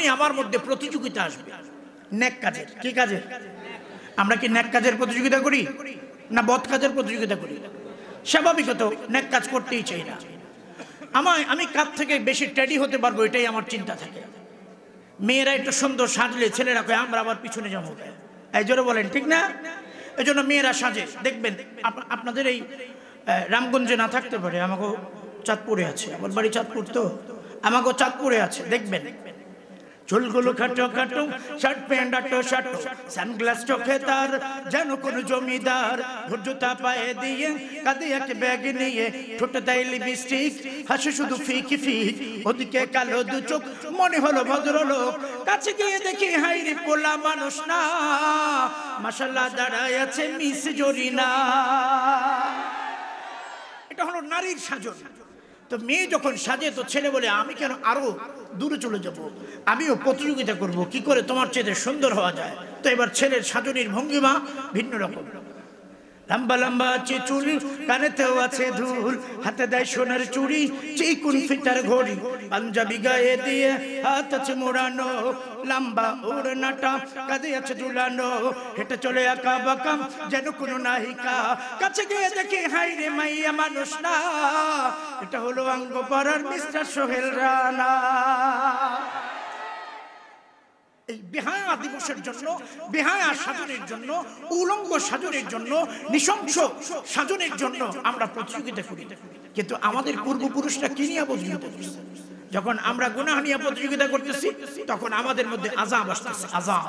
তখনই আমার মধ্যে প্রতিযোগিতা আসবে। নেক কাজের। কি কাজের? আমরা কি নেক কাজের প্রতিযোগিতা করি? না বদ কাজের প্রতিযোগিতা করি? স্বাভাবিকত নেক কাজ করতেই চাই না। আমায় আমি কাজ থেকে বেশি টেডি হতে পারব, এটাই আমার চিন্তা থাকে। মেয়েরা একটু সুন্দর সাজলে, ছেলেরা কয়, আমরা আবার পিছনে যাব এই জন্য বলেন, ঠিক না? এই জন্য মেয়েরা সাজে। দেখবেন আপনাদের এই রামগঞ্জে না থাকতে পারে, আমাকেও চাঁদপুরে আছে। আমার বাড়ি চাঁদপুর তো? আমাকেও চাঁদপুরে আছে। দেখবেন চুলগুলো খাটো খাটো শার্ট প্যান্ট আটো শাটো সানগ্লাস চোখে তার, যেন কোন জমিদার জুতা পায়ে দিয়ে কাঁধে এক ব্যাগ নিয়ে ঠোঁটে দেয় লিপস্টিক হাসে শুধু ফিক ফিক, ওদিকে কালো দু চোখ, মনে হলো ভদ্রলোক। কাছে গিয়ে দেখি হাইরে পোলা মানুষ না। মাসাল্লাহ দাঁড়ায় আছে মিস জরিনা। এটা হলো নারীর সাজন। তো মেয়ে যখন সাজে, তো ছেলে বলে, আমি কেন আরও দূরে চলে যাব? আমিও প্রতিযোগিতা করব। কি করে তোমার চেয়ে সুন্দর হওয়া যায়? তো এবার ছেলের সাজনির ভঙ্গিমা ভিন্ন রকম। লম্বা লম্বা আছে চুল, কানেতেও আছে ধুল। হাতে দেয় সোনার চুড়ি, চিকুন ফিটার ঘড়ি। পাঞ্জাবি গায়ে দিয়ে হাত আছে মোড়ানো, লম্বা ওড়নাটা কাঁধে আছে ঝুলানো। হেঁটে চলে আঁকা বাঁকা, যেন কোনো নায়িকা কাছে গিয়ে দেখি হাই রে মাইয়া মানুষ না। এটা হলো অঙ্গ পাড়ার মিস্টার সোহেল রানা। এই বেহায়া দিবসের জন্য, বেহায়া সাজনের জন্য, উলঙ্গ সাজনের জন্য, নৃশংস সাজনের জন্য আমরা প্রতিযোগিতা করি। কিন্তু আমাদের পূর্বপুরুষরা কি নিয়ে প্রতিযোগিতা যখন আমরা গুনাহ নিয়ে প্রতিযোগিতা করতেছি, তখন আমাদের মধ্যে আজাব আসতেছে আজাব